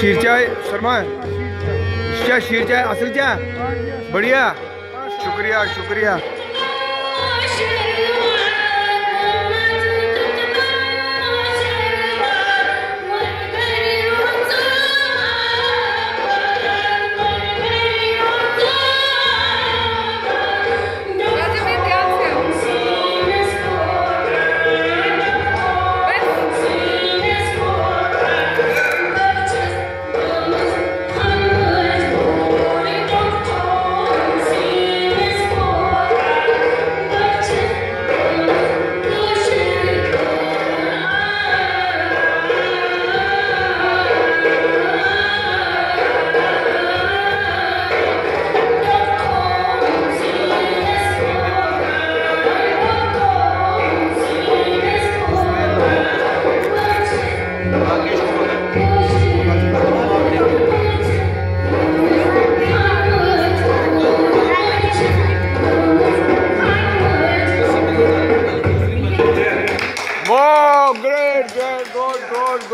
शीर चाय शर्मा क्या शिरचा असल चाय बढ़िया। शुक्रिया शुक्रिया।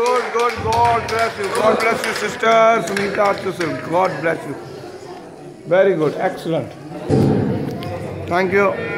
Good, good. God bless you. God bless you, sister Sunita Tusil. God bless you. Very good, excellent. Thank you.